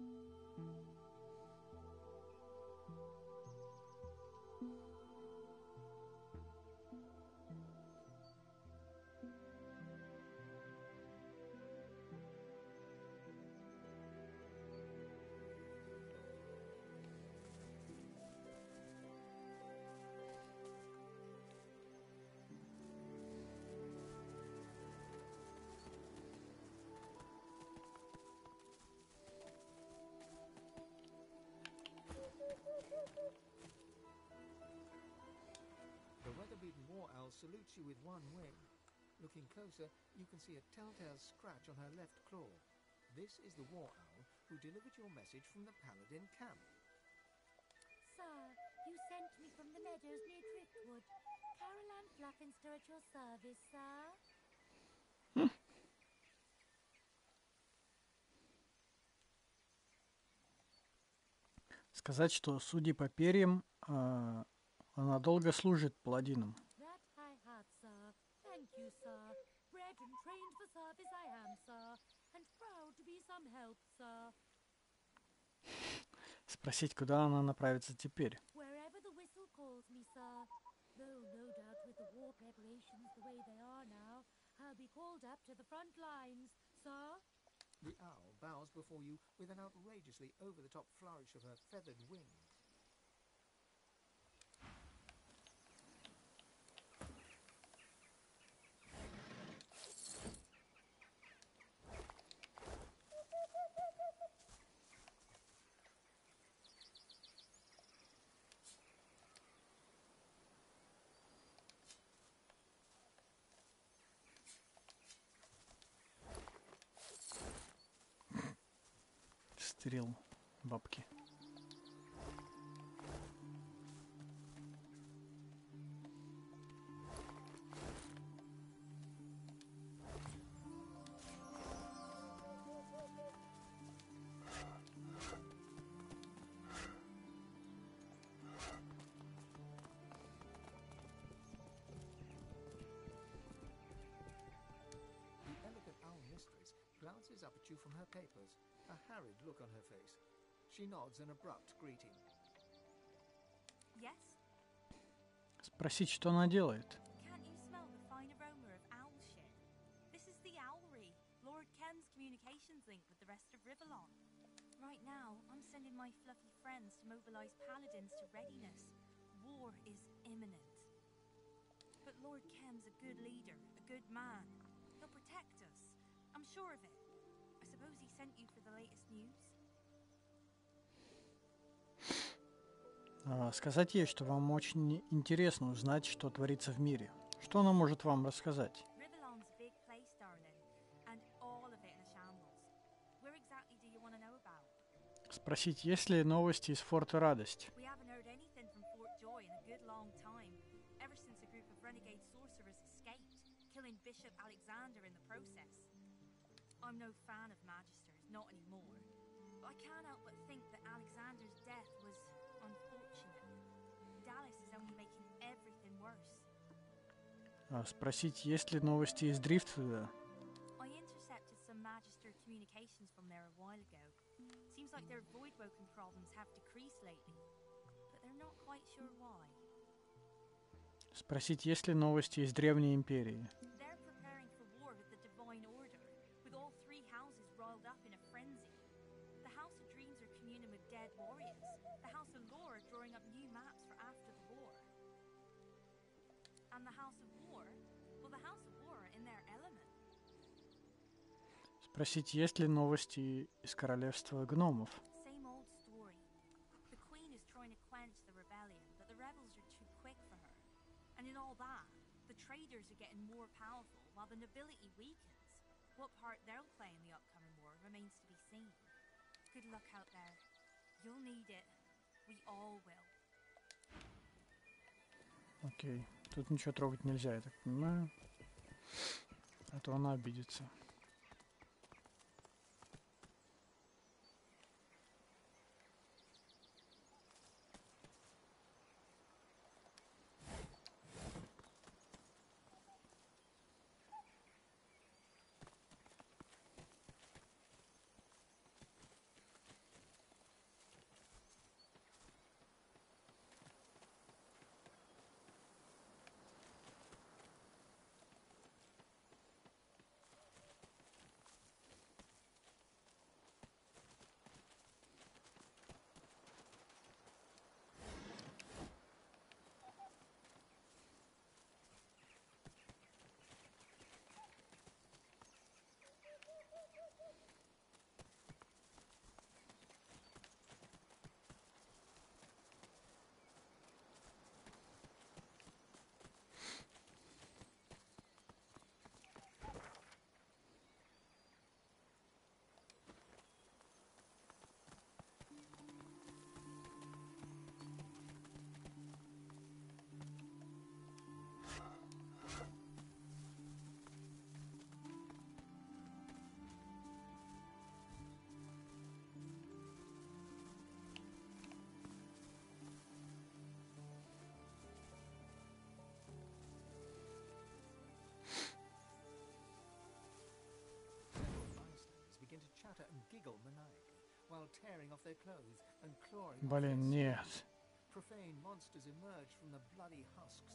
うん。Salutes you with one wing. Looking closer, you can see a telltale scratch on her left claw. This is the war owl who delivered your message from the Paladin camp. Sir, you sent me from the meadows near Driftwood. Carol Ann Fluffinster at your service, sir. Сказать, что, судя по перьям, а, она долго служит паладинам. sir. And proud to be some help, sir. Спросить, куда она направится теперь. Wherever the whistle calls me, sir. Though no doubt with the war preparations the way they are now, I'll be called up to the front lines, sir. The owl bows before you with an outrageously over-the-top flourish of her feathered wings. Стрел бабки. The elegant owl mistress glances up at you from her papers, a harried look on her face. She nods an abrupt greeting. Yes? Спросить, что она делает. Can't you smell the fine aroma of owl shit? This is the Owlry, Lord Ken's communications link with the rest of Rivellon. Right now, I'm sending my fluffy friends to mobilize paladins to readiness. War is imminent. But Lord Kem's a good leader, a good man. He'll protect us. I'm sure of it. He sent you for the latest news? А, Сказать ей, что вам очень интересно узнать, что творится в мире. Что она может вам рассказать? Спросить, есть ли новости из форта Радость? Bishop Alexander in the process. I'm no fan of Magisters, not anymore. But I can't help but think that Alexander's death was unfortunate. Dallas is only making everything worse. А, Спросить, есть ли новости из Дрифтвуда? I intercepted some Magister communications from there a while ago. Seems like their void-woken problems have decreased lately, but they're not quite sure why. Спросить, есть ли новости из Древней Империи? Спросить, есть ли новости из Королевства Гномов? Same old story. The Queen is trying to quench the rebellion, but the rebels are too quick for her. And in all that, the traders are getting more powerful while the nobility weakens. What part they'll play in the upcoming war remains to be seen. Good luck out there. You'll need it. We all will. Окей. Тут ничего трогать нельзя, я так понимаю. А то она обидится.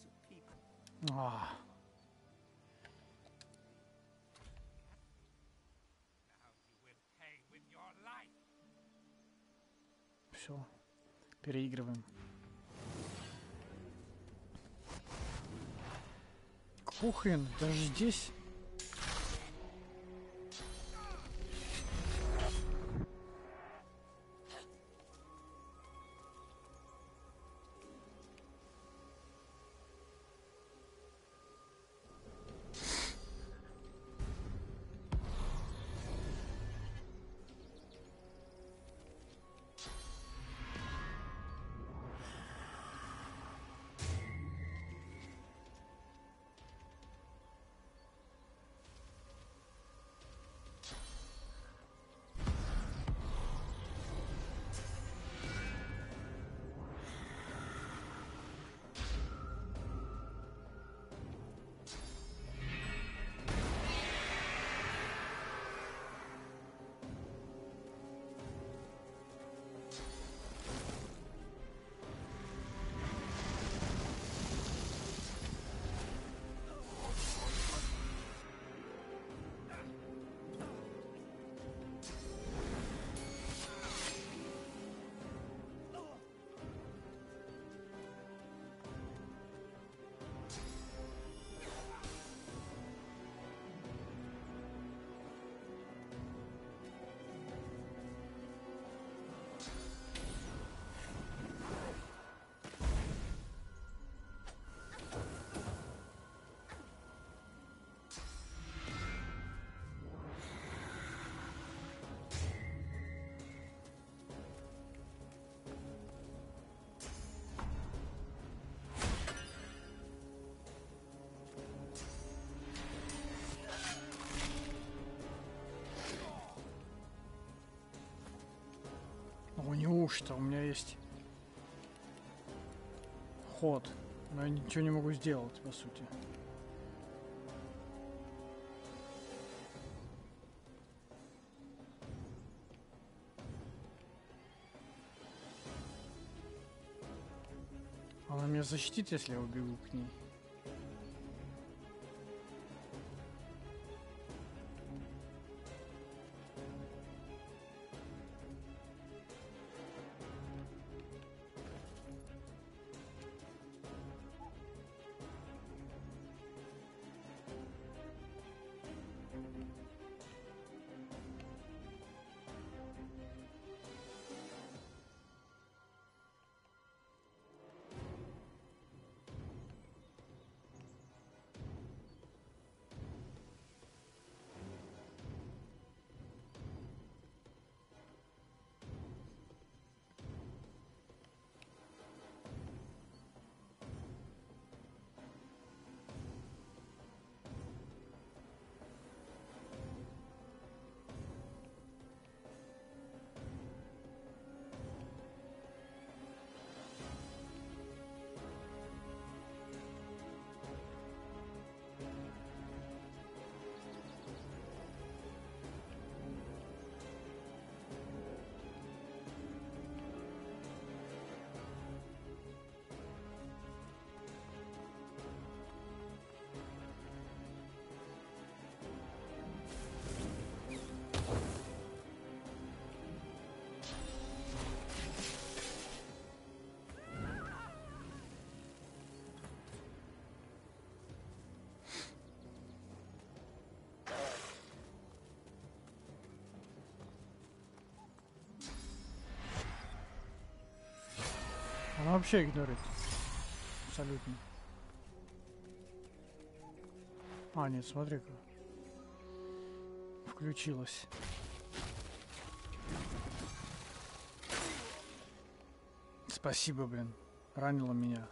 Of people. А, все. Переигрываем. Хрена? Даже здесь? Ну неужто? У меня есть ход. Но я ничего не могу сделать, по сути. Она меня защитит, если я убегу к ней. Она вообще игнорит. Абсолютно. А, нет, смотри-ка. Включилась. Спасибо, блин. Ранила меня.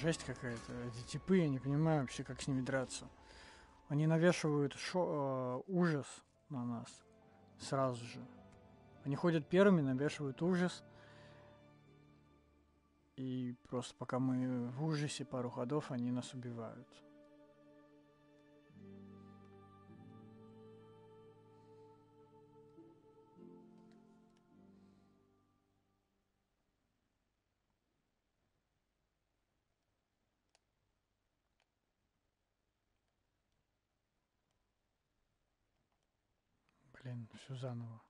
Жесть какая-то. Эти типы, я не понимаю вообще, как с ними драться. Они навешивают шо- э, ужас на нас сразу же. Они ходят первыми, навешивают ужас. И просто пока мы в ужасе пару ходов, они нас убивают. Блин, все заново.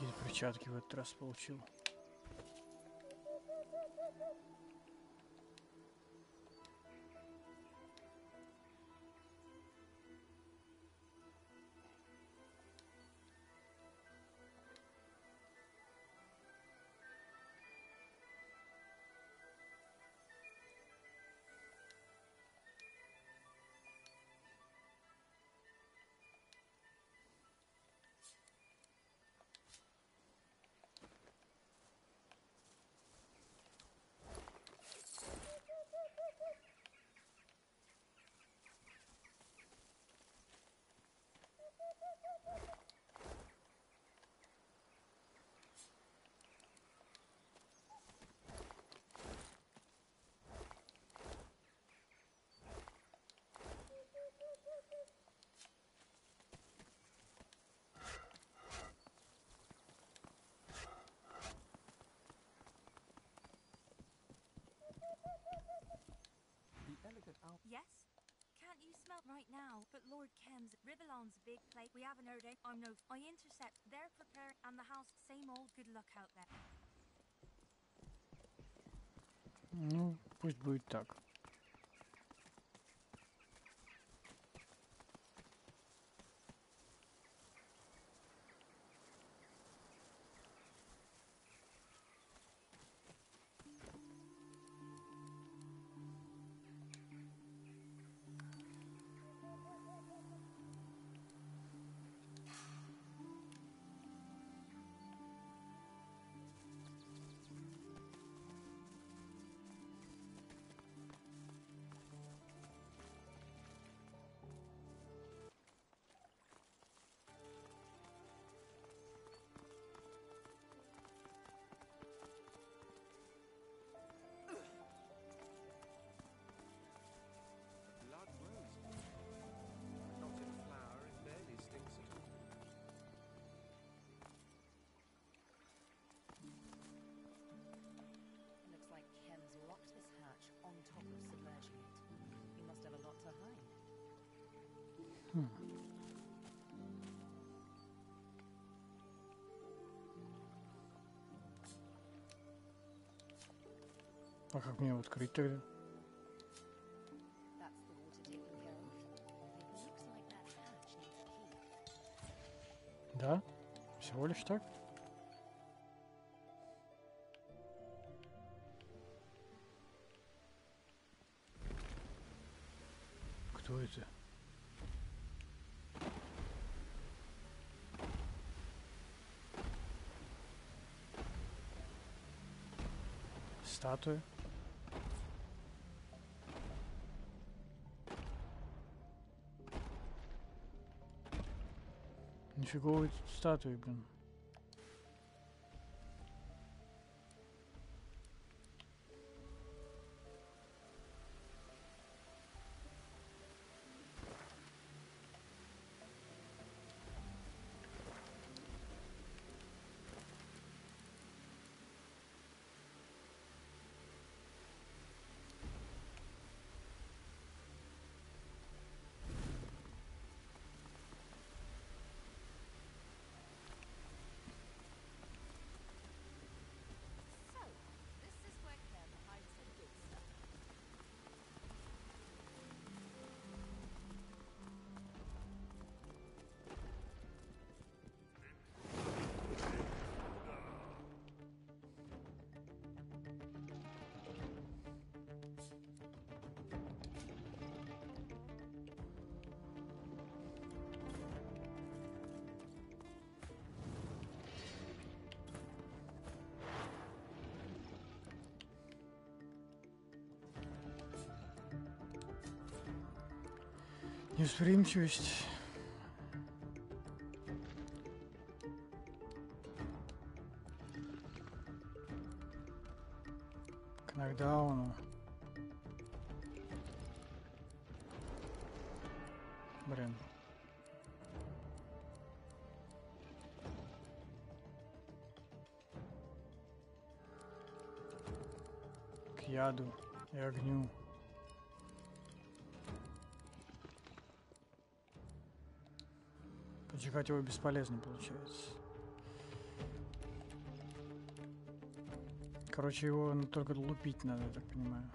Какие перчатки в этот раз получил. Lord Kem's Rivalon's a big place. We haven't heard it. I'm no. I intercept. They're preparing, and the house. Same old good luck out there. Ну, пусть будет так. А как мне его открыть тогда? Да? Всего лишь так? Кто это? Статуя? Нифиговые тут статуи, блин. Невосприимчивость. К нокдауну. Блин. К яду и огню. Поджигать его бесполезно получается. Короче, его только лупить надо, я так понимаю.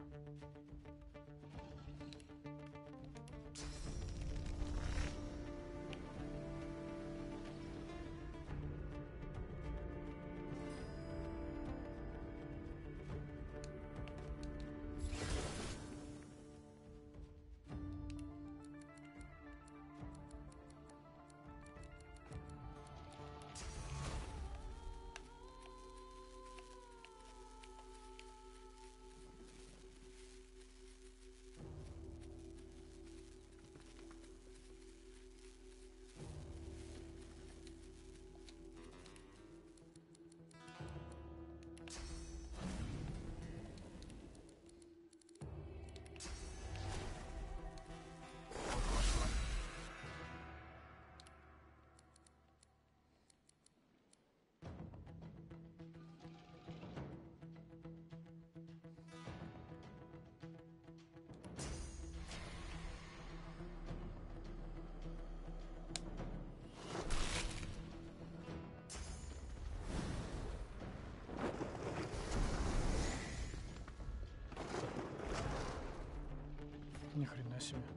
Себе.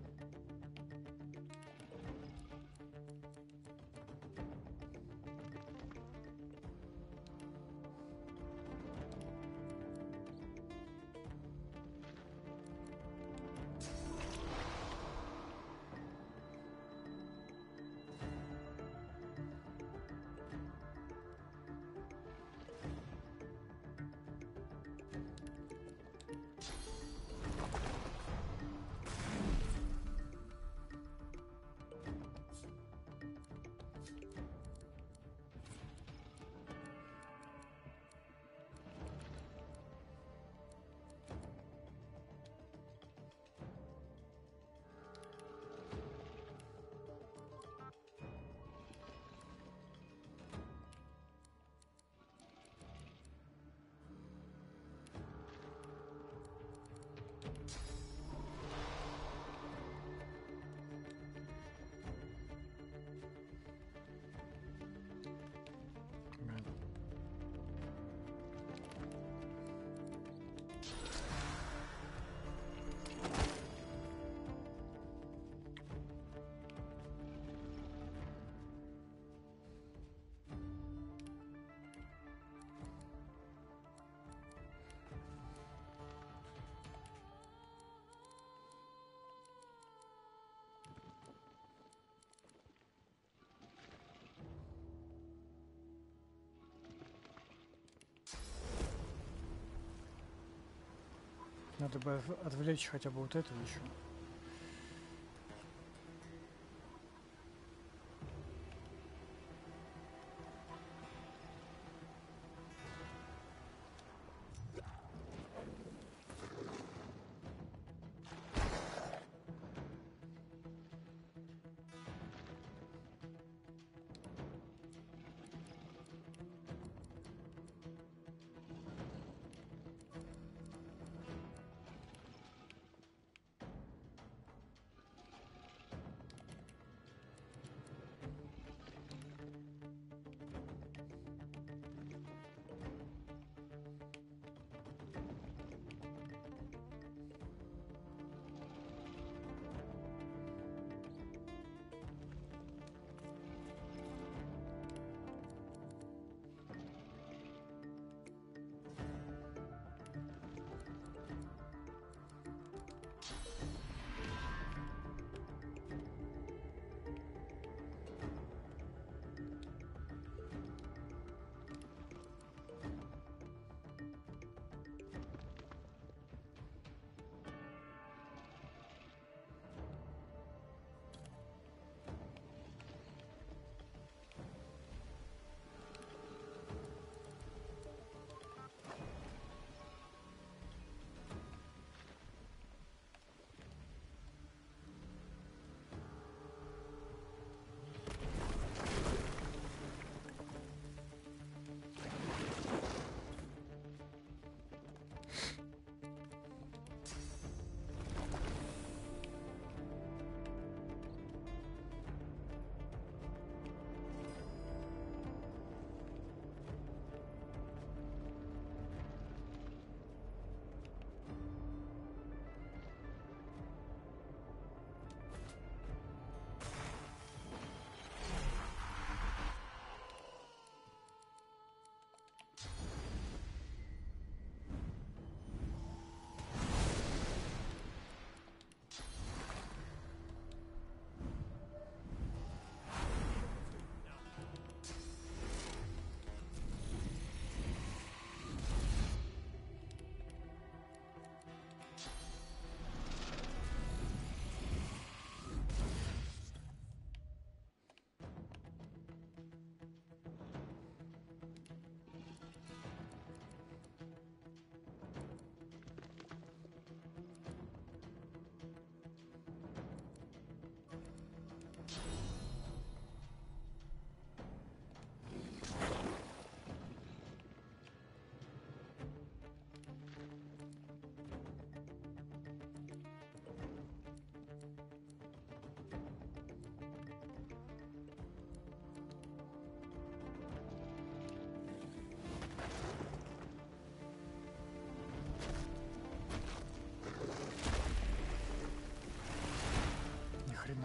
Надо бы отв- отвлечь хотя бы вот это еще.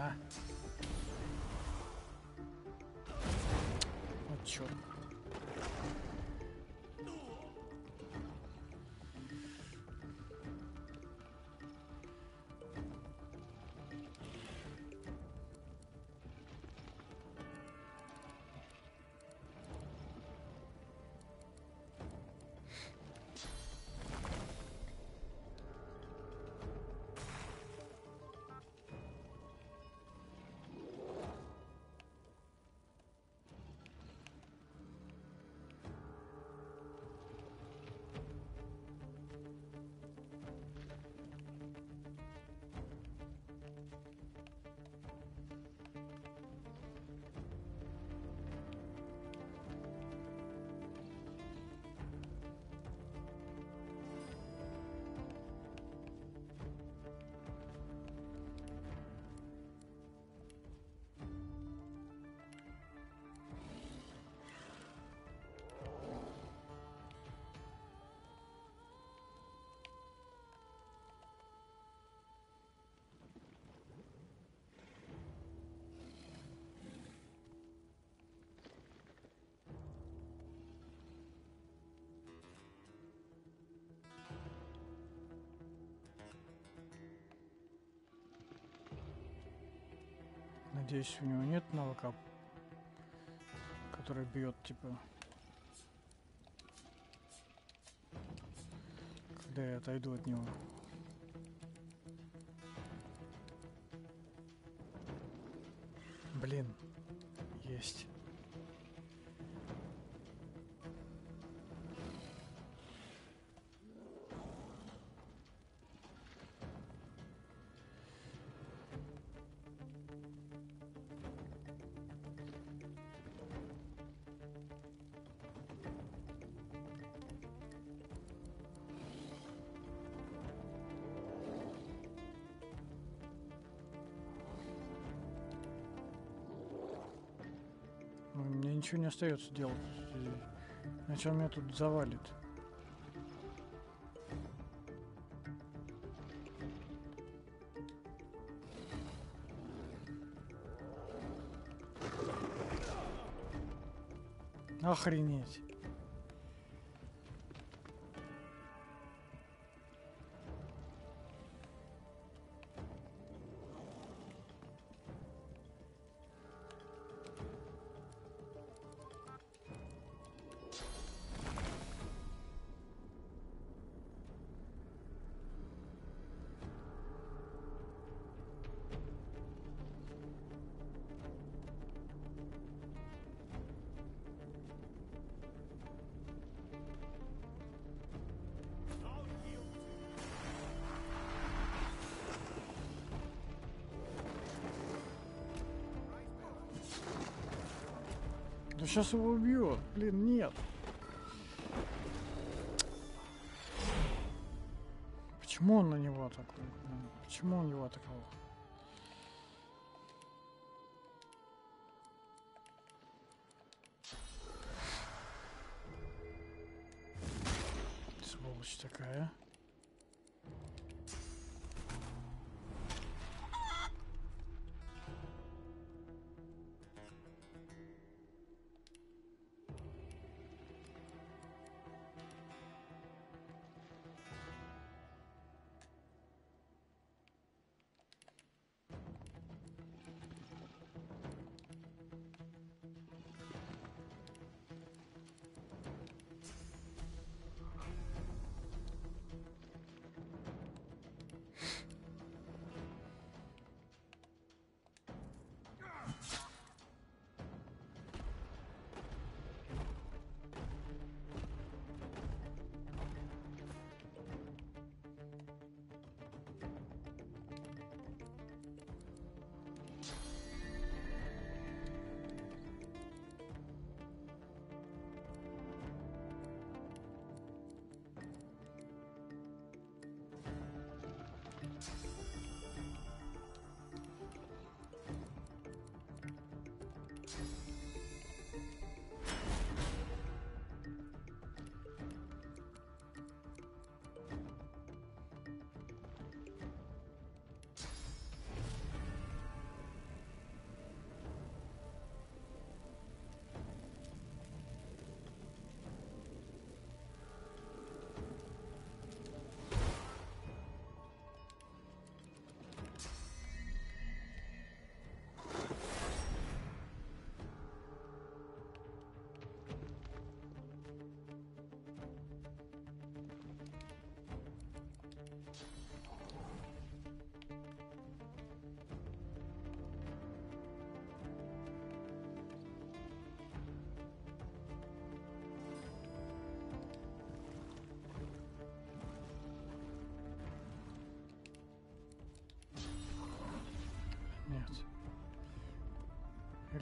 な。あちょ Надеюсь, у него нет навыка, который бьет, типа, когда я отойду от него. Блин, есть. Ничего не остается делать. Иначе он меня тут завалит. Охренеть. Сейчас его убьет. Блин, нет. Почему он на него такой? Почему он его атаковал?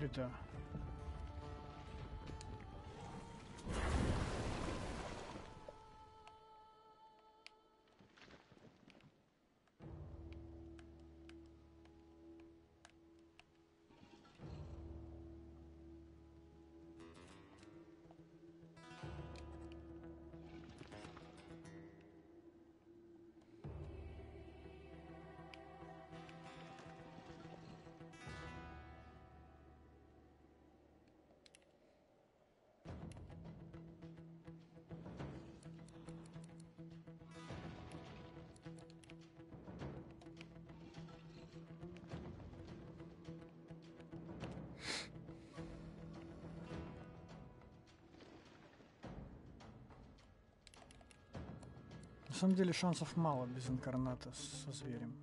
Или самом деле шансов мало без инкарната со зверем.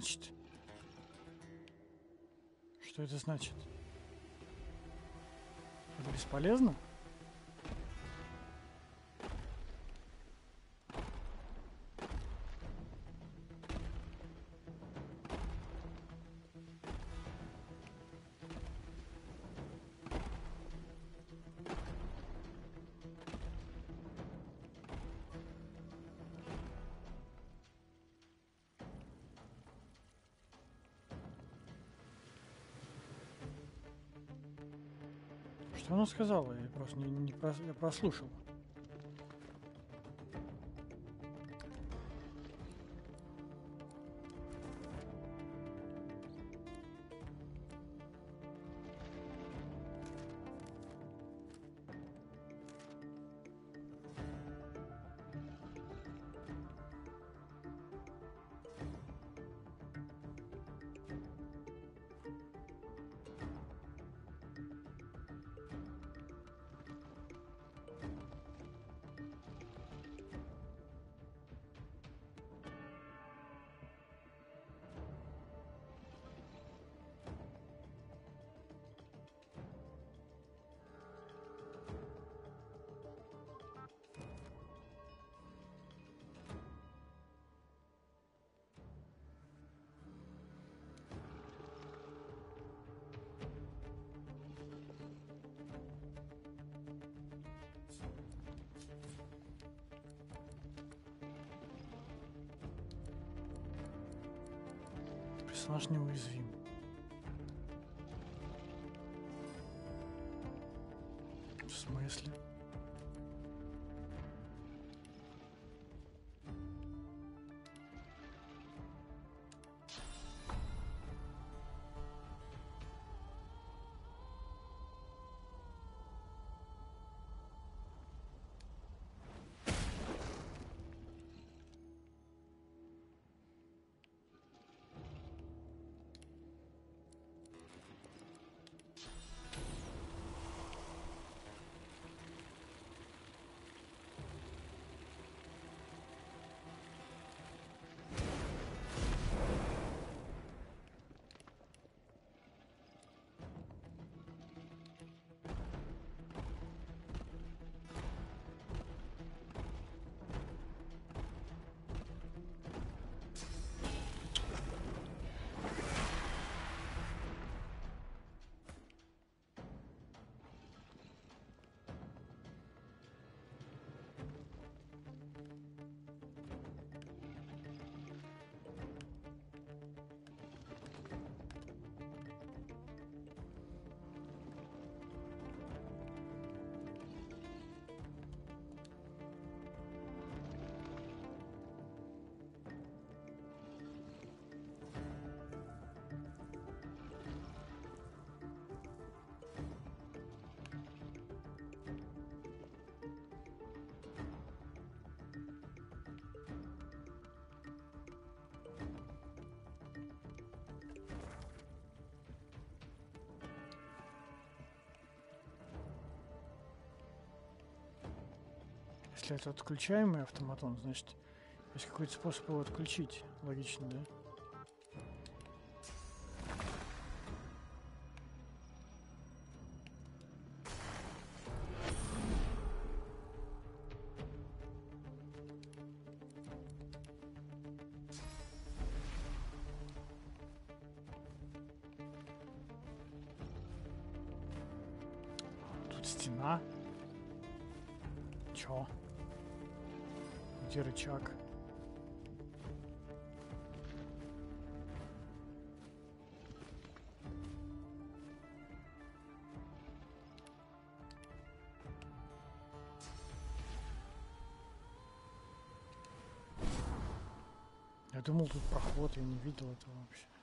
Значит? Что это значит? Это бесполезно? Она сказала? Я просто не, не прос- я прослушал. В Если это отключаемый автоматон, значит, есть какой-то способ его отключить. Логично, да? Где рычаг? Я думал, тут проход, я не видел этого вообще.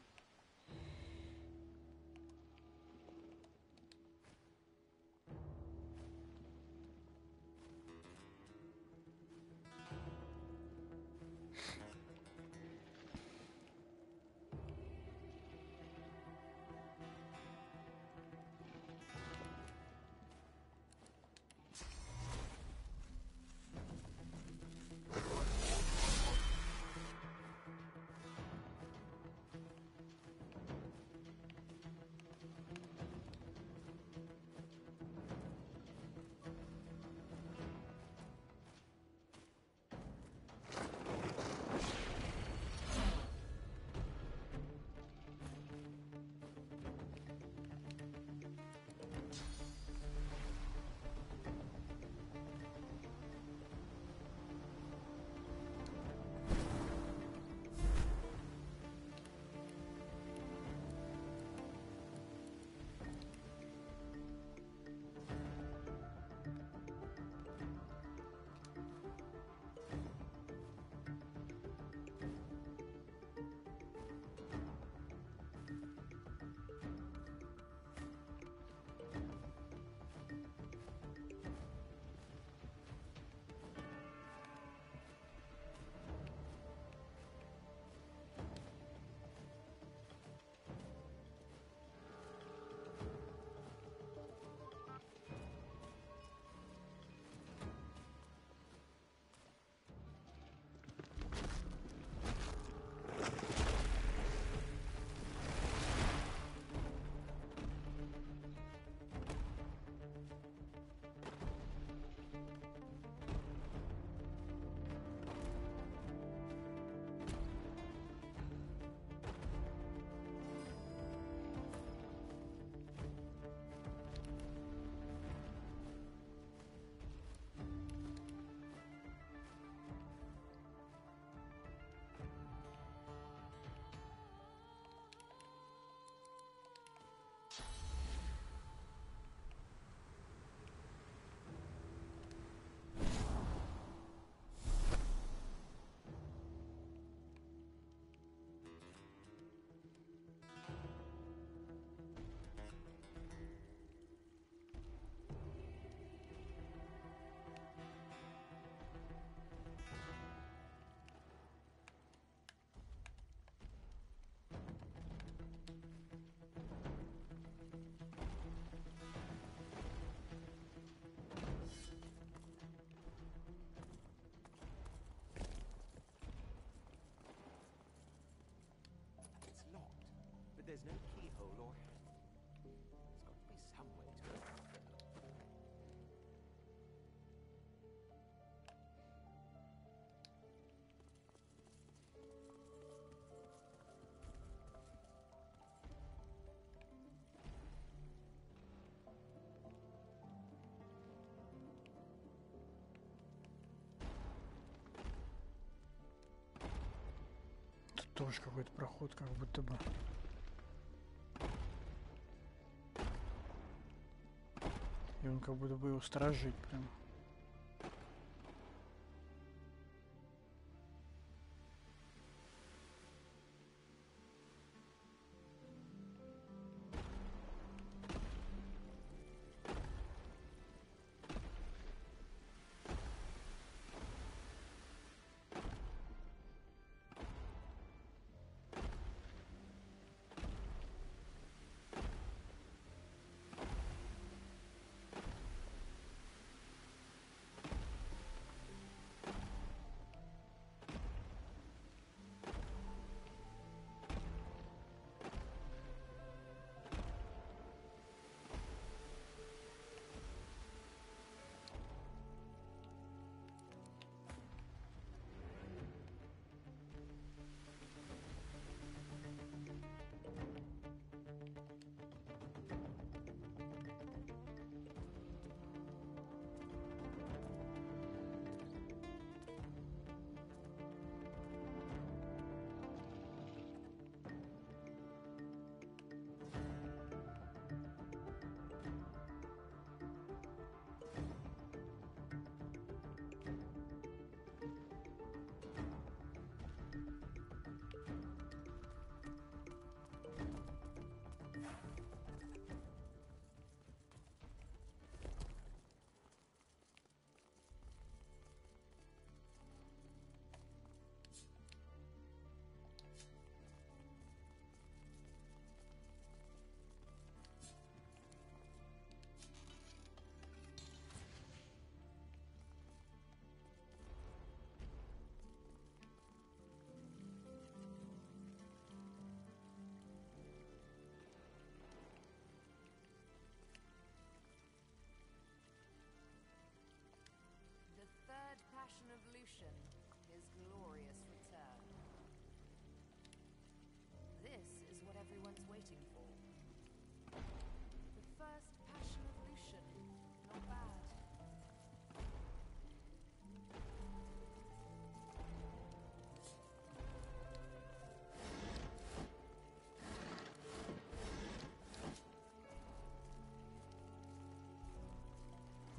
There's no keyhole or handle. There's got to be some way to open it. Тоже какой-то проход, как будто бы. Как будто бы его сторожит прям.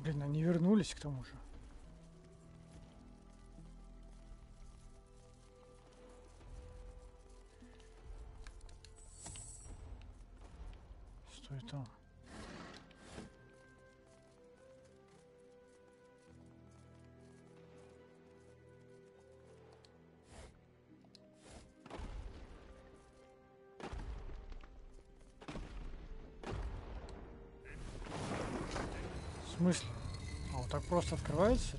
Блин, они вернулись к тому же. Стой там. В смысле? Просто открывается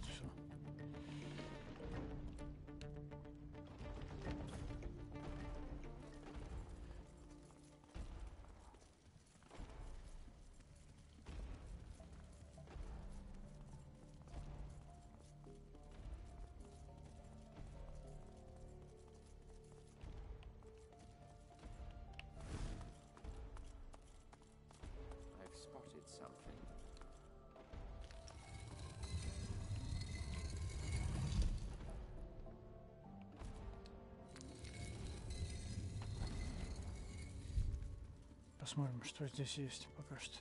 Посмотрим, что здесь есть пока что.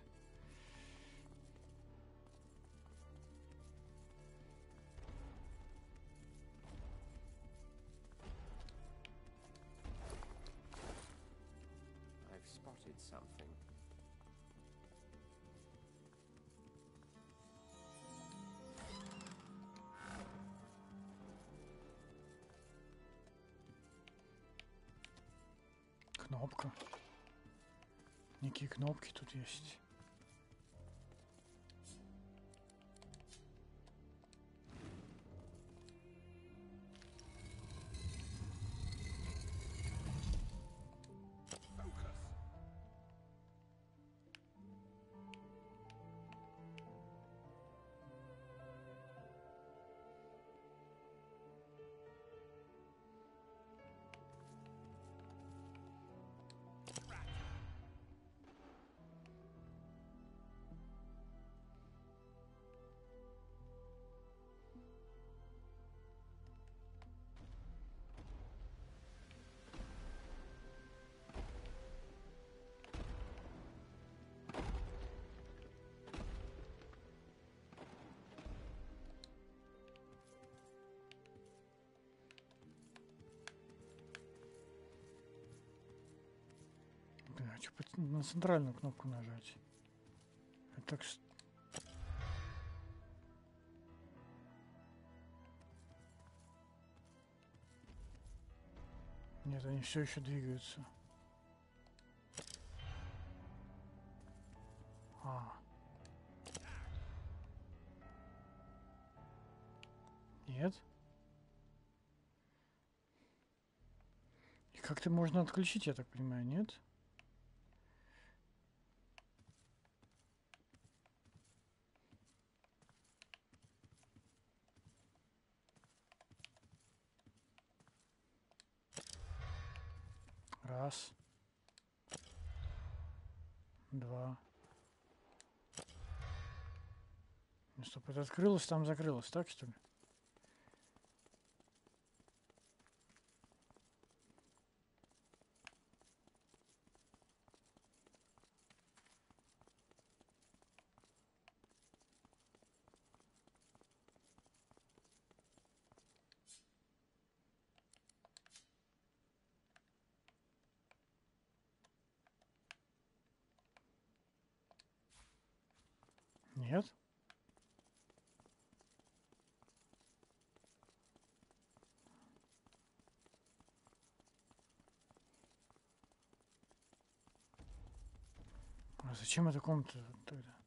Кнопка. Некие кнопки тут есть. На центральную кнопку нажать? Это так с- Нет, они все еще двигаются. А. Нет? И как-то можно отключить, я так понимаю, нет? Раз. Два. Ну, стоп, это открылось, там закрылось, так что ли? Нет? А зачем эта комната тогда?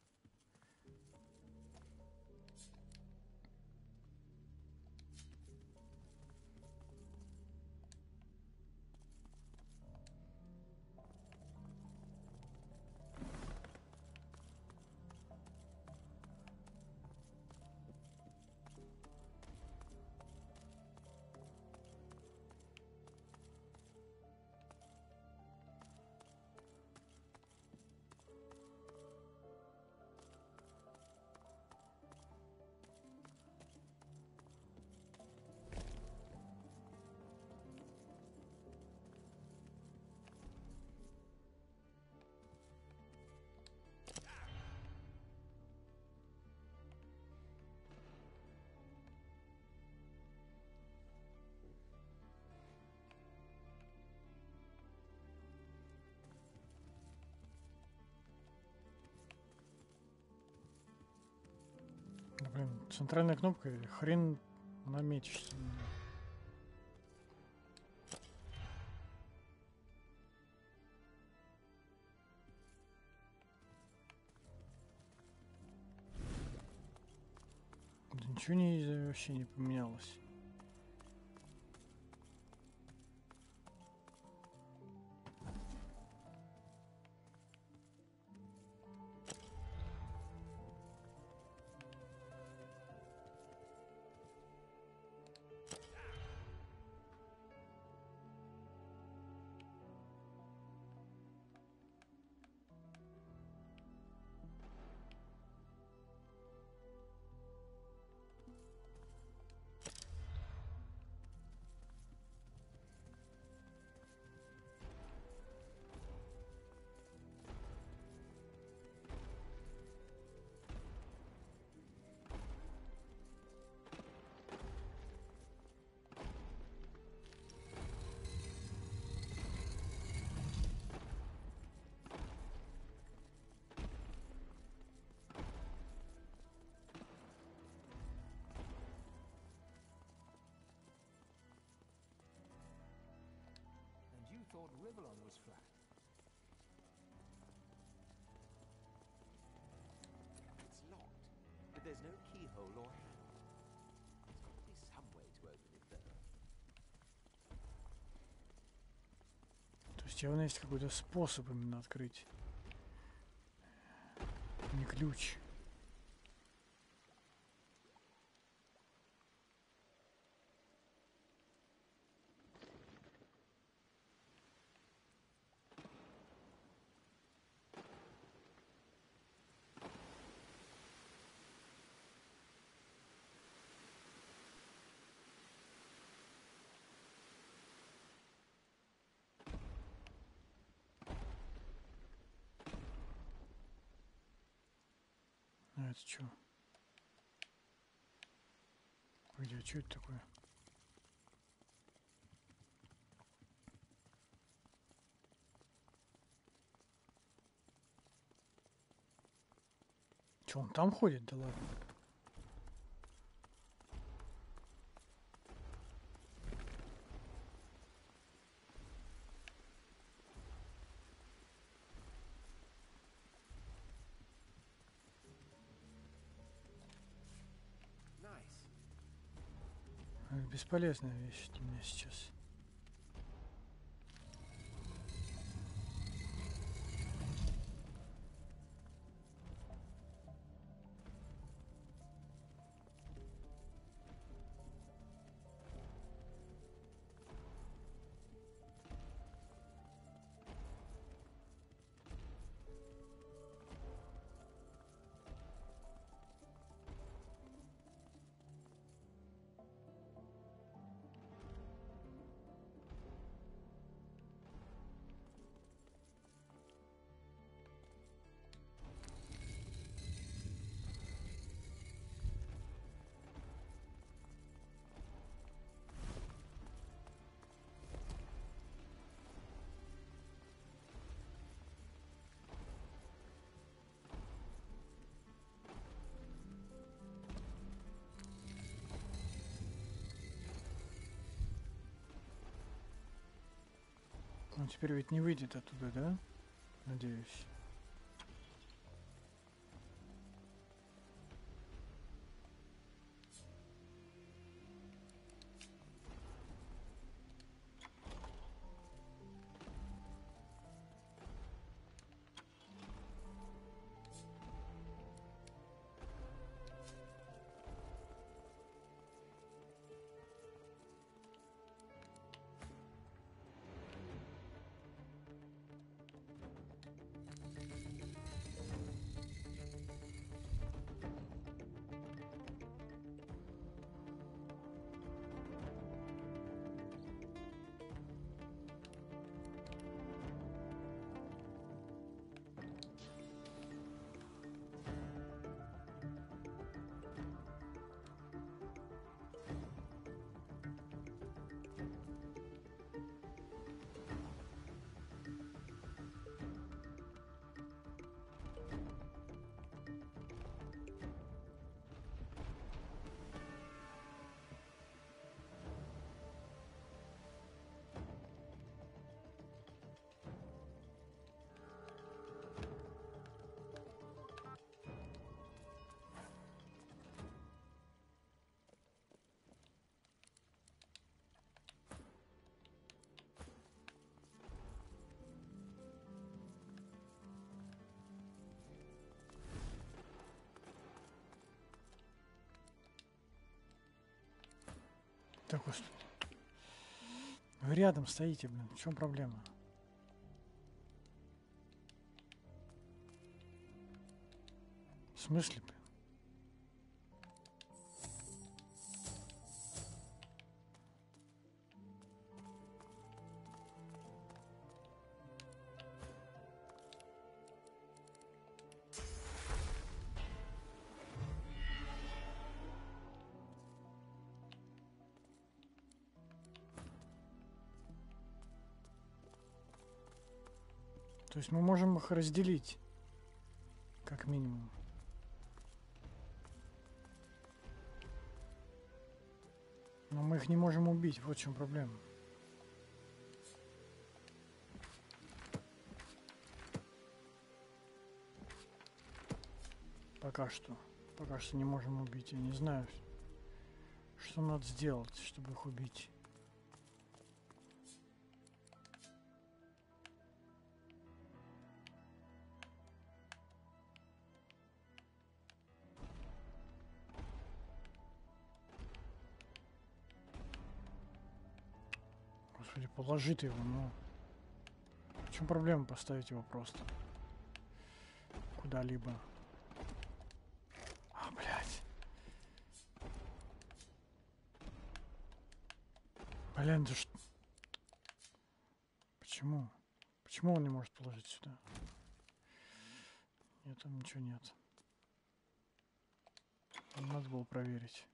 Центральная кнопка, и хрен наметишься. Да ничего не, вообще не поменялось. Thought Rivellon was flat. It's locked, but there's no keyhole or handle. There's got to be some way to open it, though. То есть явно есть какой-то способ именно открыть. Не ключ. Что? Погоди, а что это такое? Че, он там ходит? Да ладно. Бесполезная вещь для меня сейчас. Он теперь ведь не выйдет оттуда, да? Надеюсь. Да господи. Вы рядом стоите, блин. В чем проблема? В смысле, блин? Есть мы можем их разделить, как минимум. Но мы их не можем убить, вот в чем проблема. Пока что. Пока что не можем убить. Я не знаю, что надо сделать, чтобы их убить. Положи ты его, ну. В чем проблема поставить его просто? Куда-либо. А, блядь. Блин, да что... Почему? Почему он не может положить сюда? Нет, там ничего нет. Надо было проверить.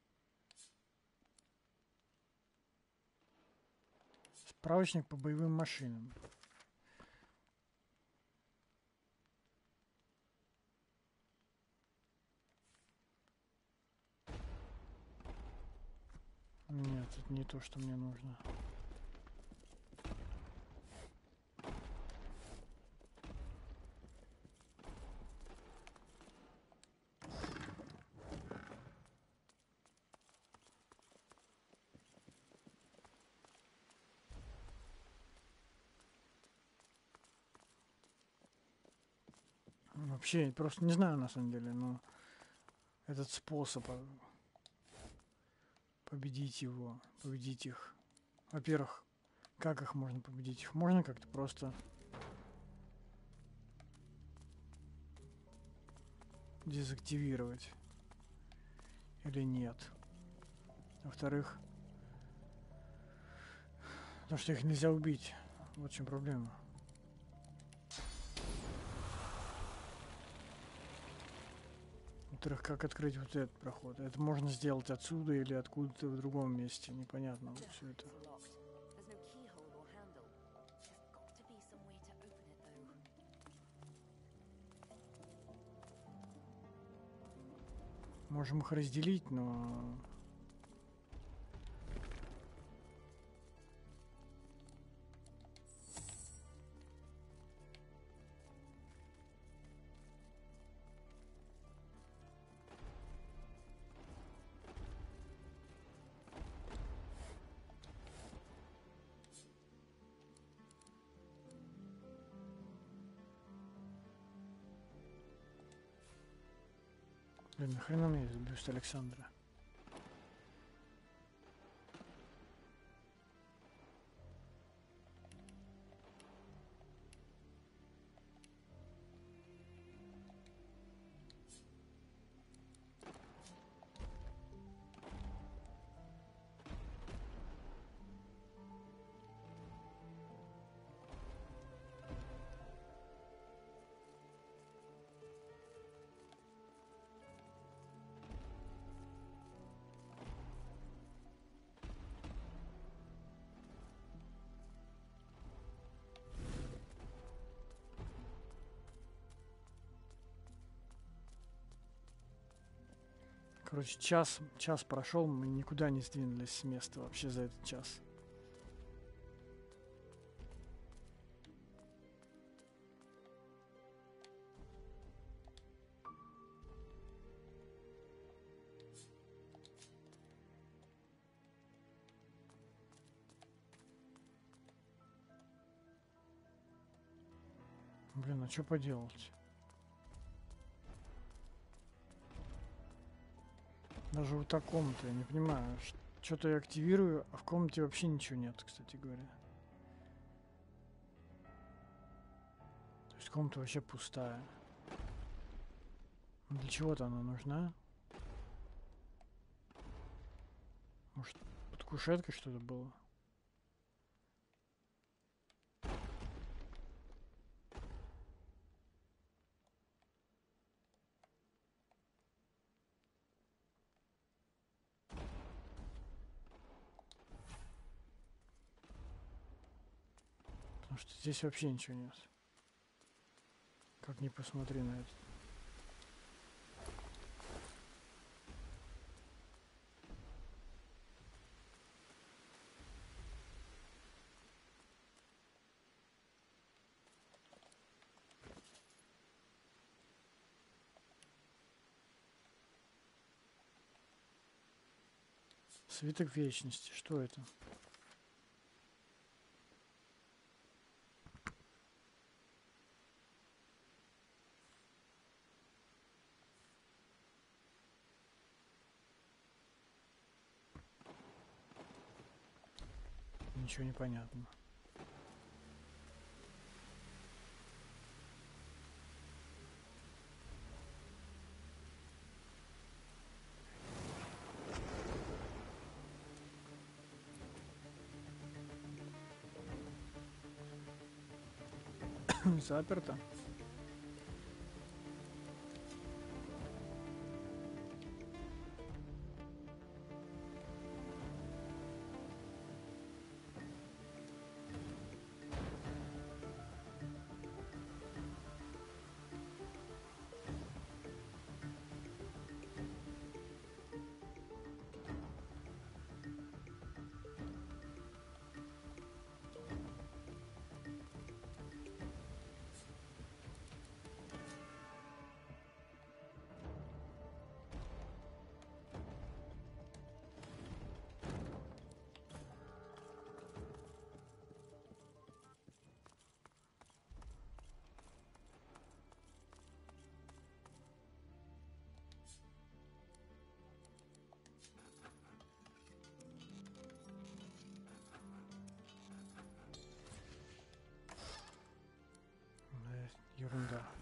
Справочник по боевым машинам. Нет, это не то, что мне нужно. Вообще, просто не знаю на самом деле, но этот способ а, победить его, победить их. Во-первых, как их можно победить? Их можно как-то просто дезактивировать или нет. Во-вторых, потому что их нельзя убить. Вот в чем проблема. Во-вторых, как открыть вот этот проход? Это можно сделать отсюда или откуда-то в другом месте. Непонятно вот все это. It's locked. There's no нахрена мне бюст Александра? Короче, час, час прошел, мы никуда не сдвинулись с места вообще за этот час. Блин, а что поделать? Даже в таком-то я не понимаю, Что-то я активирую, а в комнате вообще ничего нет, кстати говоря. То есть комната вообще пустая. Ну, Для чего-то она нужна. Может, под кушеткой что-то было? Потому что здесь вообще ничего нет. Как ни посмотри на это. Свиток вечности. Что это? Ничего не понятно. Заперто. Да, ерунда. И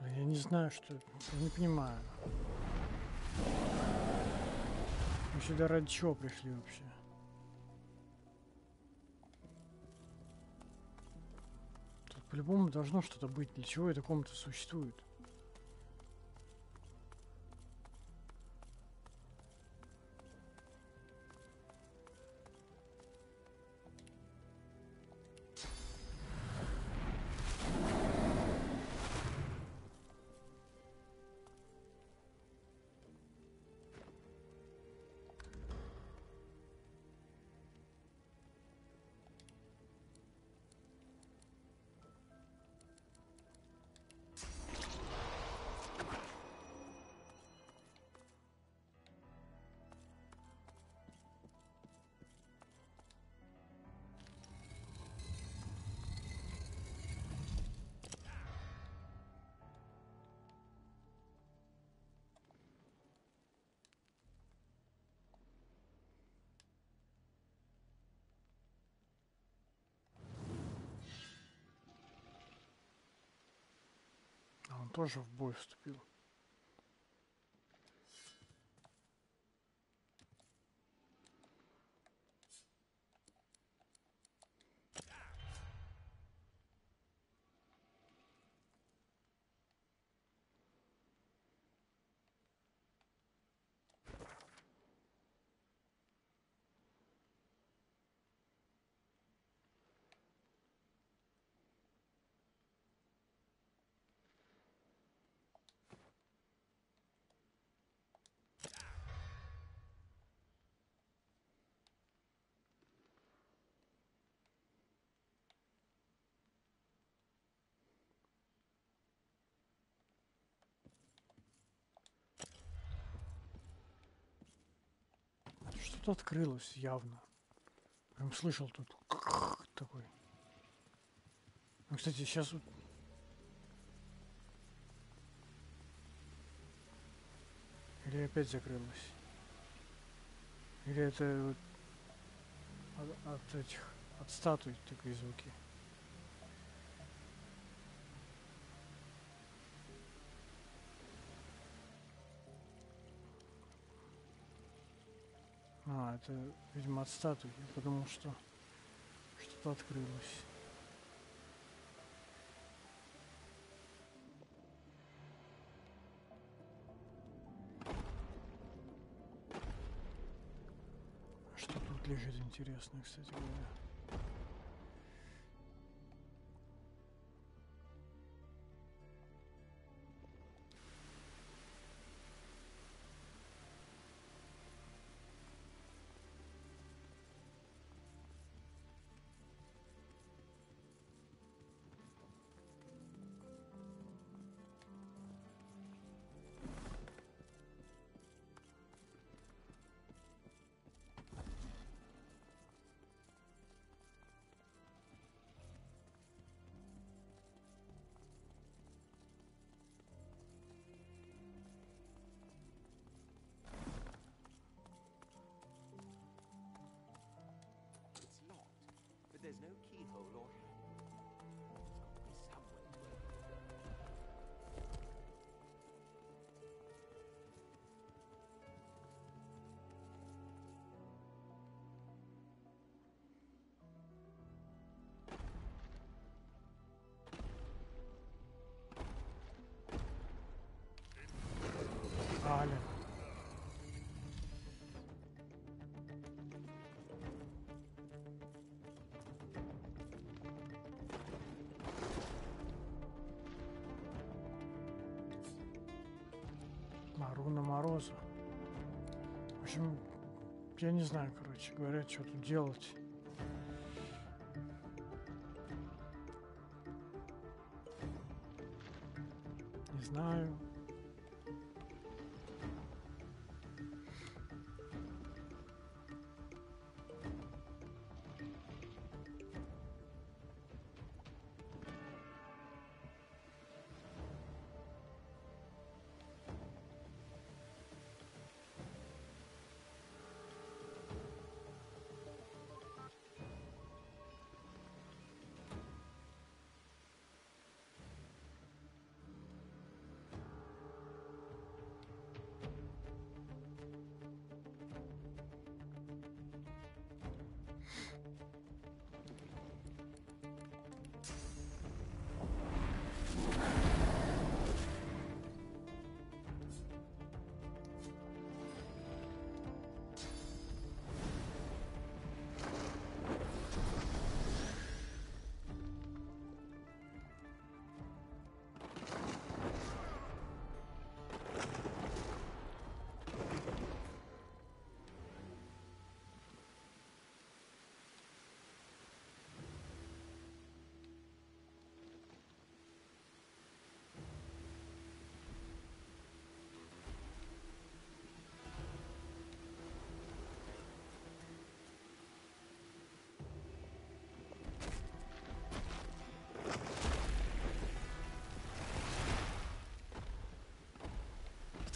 Блин, я не знаю, что... Я не понимаю. Мы сюда ради чего пришли вообще? Тут по-любому должно что-то быть. Для чего эта комната существует? Тоже в бой вступил. Что-то открылось явно. Прям слышал тут такой. Ну, кстати, сейчас вот Или опять закрылось? Или это вот от, от этих, от статуй такие звуки? Это, видимо, от статуи. Подумал, что что-то открылось. Что тут лежит интересно, кстати говоря. There's no keyhole or Мороза. В общем, я не знаю, короче говоря, что тут делать. Не знаю.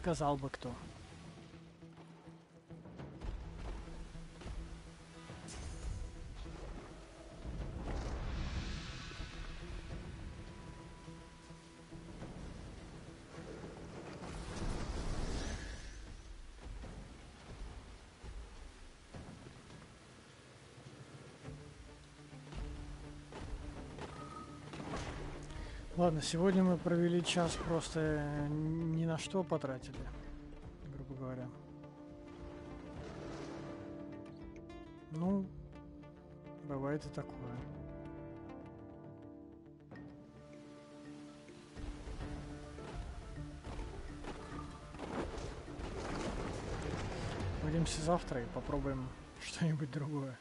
сказал бы кто. Ладно, сегодня мы провели час просто э, на что потратили, грубо говоря. Ну, бывает и такое. Увидимся завтра и попробуем что-нибудь другое.